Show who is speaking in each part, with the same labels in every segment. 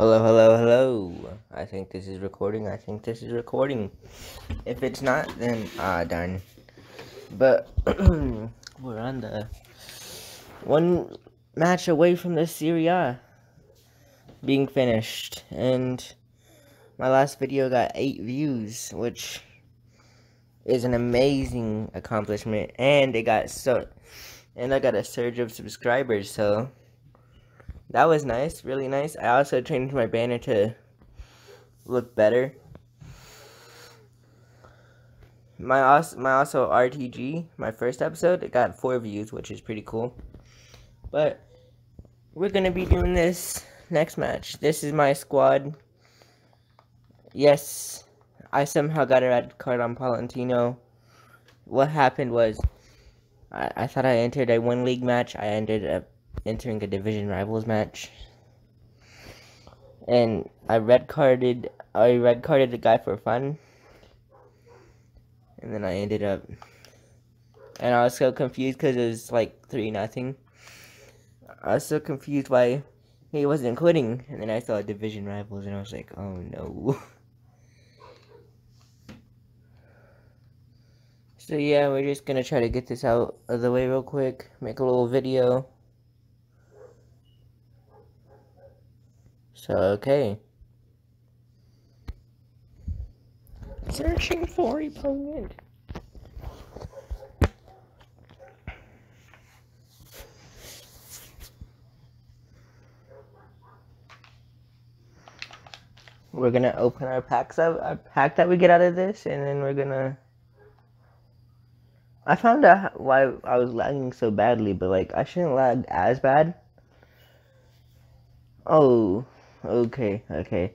Speaker 1: Hello, hello, hello. I think this is recording. I think this is recording. If it's not, then ah darn. But we're on the one match away from the Serie A being finished, and my last video got eight views, which is an amazing accomplishment, and it got so, and I got a surge of subscribers, so that was nice, really nice. I also changed my banner to look better. My also, my also RTG, my first episode, it got four views, which is pretty cool. But we're gonna be doing this next match. This is my squad. Yes, I somehow got a red card on Palantino. What happened was, I, I thought I entered a one league match. I ended up entering a division rivals match. And I red carded I red carded the guy for fun. And then I ended up and I was so confused because it was like three nothing. I was so confused why he wasn't quitting, and then I saw division rivals, and I was like, oh no. so yeah, we're just gonna try to get this out of the way real quick, make a little video. So, okay. Searching for opponent. We're gonna open our packs up, our pack that we get out of this, and then we're gonna. I found out why I was lagging so badly, but like I shouldn't lag as bad. Oh, Okay, okay.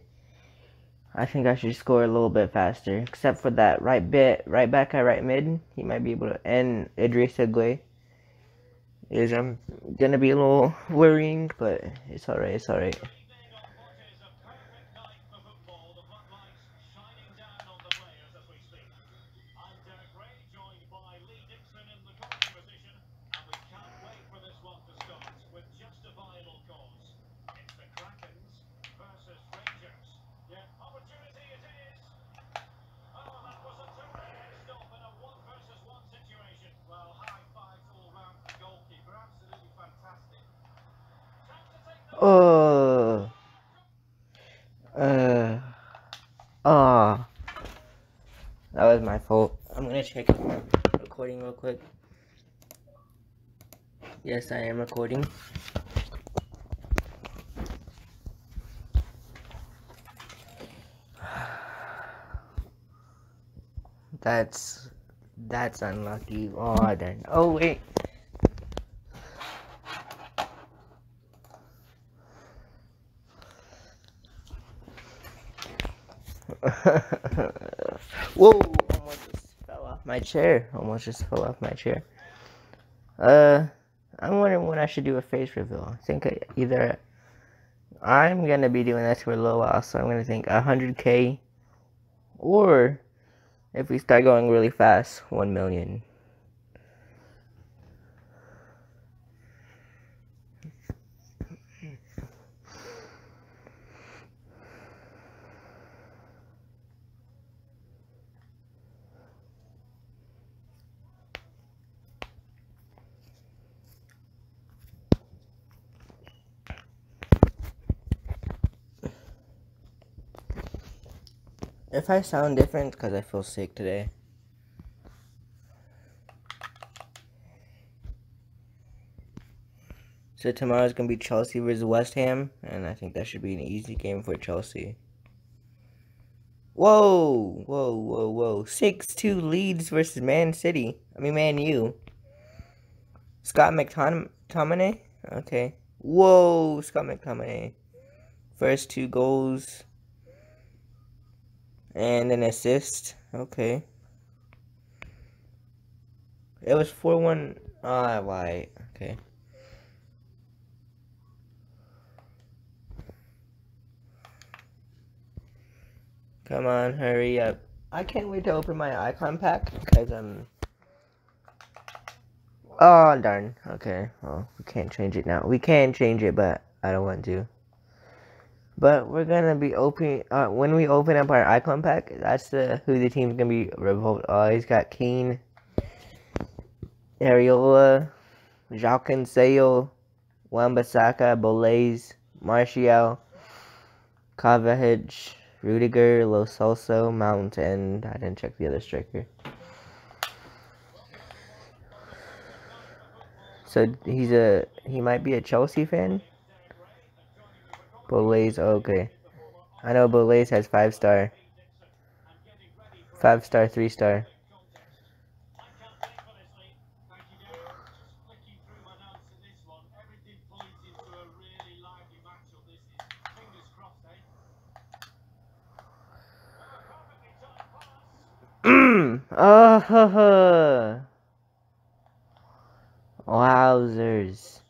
Speaker 1: I think I should score a little bit faster. Except for that right bit, right back at right mid. He might be able to end Idrissa Gueye. Is I'm um, gonna be a little worrying, but it's alright, it's alright. Oh. Uh. Ah. Oh. That was my fault. I'm gonna check recording real quick. Yes, I am recording. That's that's unlucky. Oh, then. Oh wait. Whoa! Almost just fell off my chair. Almost just fell off my chair. Uh, I'm wondering when I should do a face reveal. I think either I'm gonna be doing this for a little while, so I'm gonna think 100k, or if we start going really fast, 1 million. If I sound different, because I feel sick today. So tomorrow's going to be Chelsea versus West Ham, and I think that should be an easy game for Chelsea. Whoa, whoa, whoa, whoa. 6-2 Leeds versus Man City. I mean, Man U. Scott McTominay? Okay. Whoa, Scott McTominay. First two goals and an assist. Okay. It was 4 1. Ah, right. Okay. Come on, hurry up. I can't wait to open my icon pack because I'm. Oh, darn. Okay. Well, we can't change it now. We can change it, but I don't want to. But we're gonna be opening uh, when we open up our icon pack. That's the who the team's gonna be revolt. Oh, he's got Keane, Areola, Jacques Sale, Wan-Bissaka, Bolays, Martial, Kovacic, Rudiger, Lo Celso, Mount, and I didn't check the other striker. So he's a he might be a Chelsea fan. Bolays, okay. I know Bolays has five star. Five star, three star. Oh. Wowzers.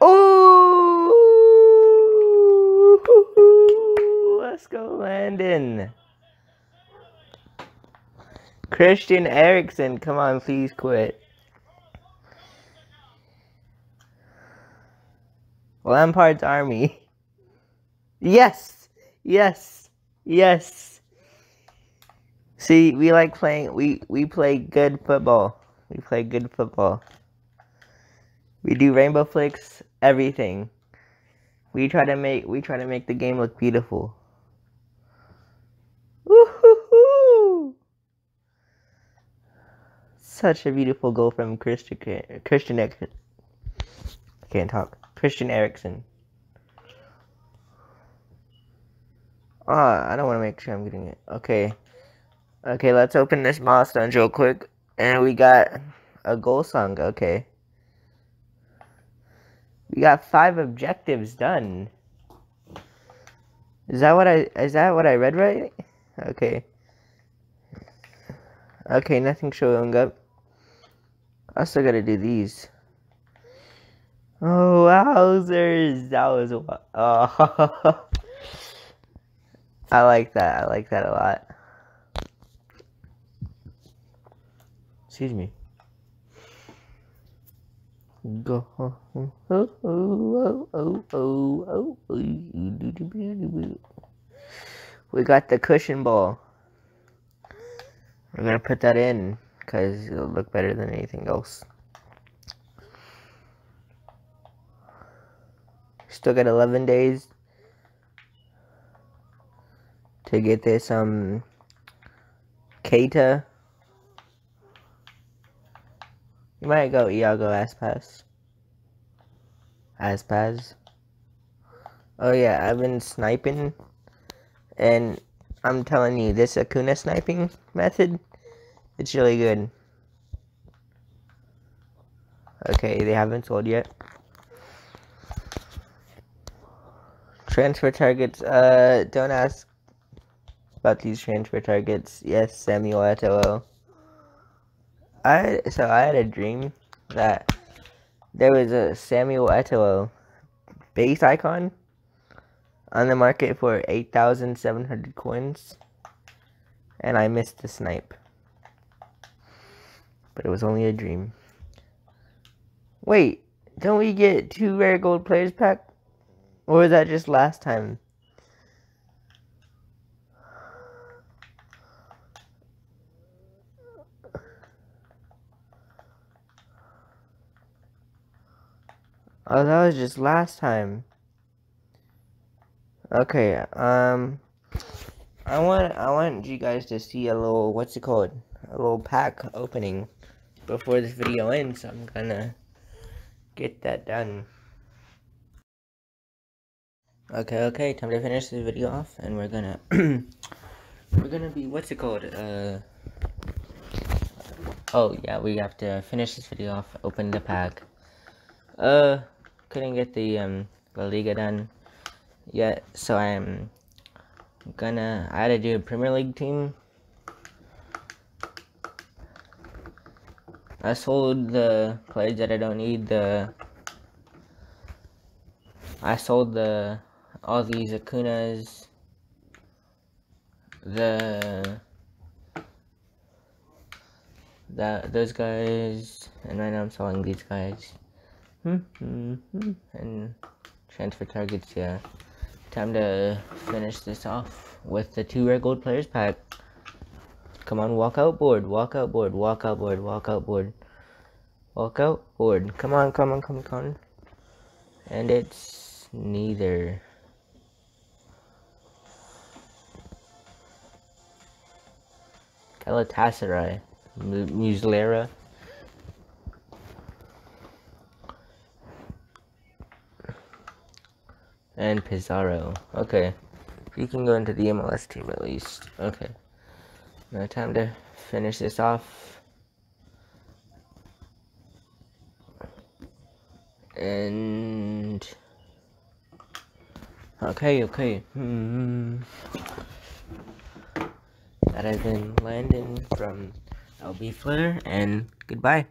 Speaker 1: Oh! Let's go, Landon. Christian Eriksen, come on, please quit. Lampard's army. Yes! Yes! Yes! See, we like playing, we, we play good football. We play good football. We do rainbow flicks, everything. We try to make, we try to make the game look beautiful. Such a beautiful goal from Christian, Christian, I can't talk. Christian Eriksen. Ah, I don't want to make sure I'm getting it. Okay. Okay, let's open this milestone real quick. And we got a goal song. Okay. We got five objectives done. Is that what I is that what I read right? Okay. Okay, nothing showing up. I still gotta do these. Oh, wowzers! That was oh. I like that. I like that a lot. Excuse me. Go. We got the cushion ball. We're gonna put that in because it'll look better than anything else. Still got 11 days to get this, um, Keita. You might go Iago Aspas. Aspas. Oh yeah, I've been sniping. And I'm telling you, this Acuna sniping method, it's really good. Okay, they haven't sold yet. Transfer targets, uh, don't ask about these transfer targets. Yes, Samuel Eto'o. I, so I had a dream that there was a Samuel Eto'o base icon on the market for 8,700 coins. And I missed the snipe. But it was only a dream. Wait, don't we get two rare gold players pack? Or was that just last time? Oh, that was just last time. Okay, um, I want I want you guys to see a little what's it called? A little pack opening before this video ends. I'm gonna get that done. Okay, okay, time to finish this video off, and we're gonna, we're gonna be, what's it called, uh, oh, yeah, we have to finish this video off, open the pack, uh, couldn't get the, um, La Liga done yet, so I'm gonna, I had to do a Premier League team, I sold the players that I don't need, the, I sold the all these Acunas. the that those guys, and right now I'm selling these guys. Hmm, hmm, hmm. And transfer targets, yeah. Time to finish this off with the two rare gold players pack. Come on, walk out board, walk out board, walk out board, walk out board. Walk out board. Come on, come on, come on. Come on. And it's neither. Galatasaray. Muslera. And Pizarro. Okay. You can go into the MLS team at least. Okay. Time to finish this off. And... Okay, okay. Hmm. That has been Landon from LB Flare, and goodbye.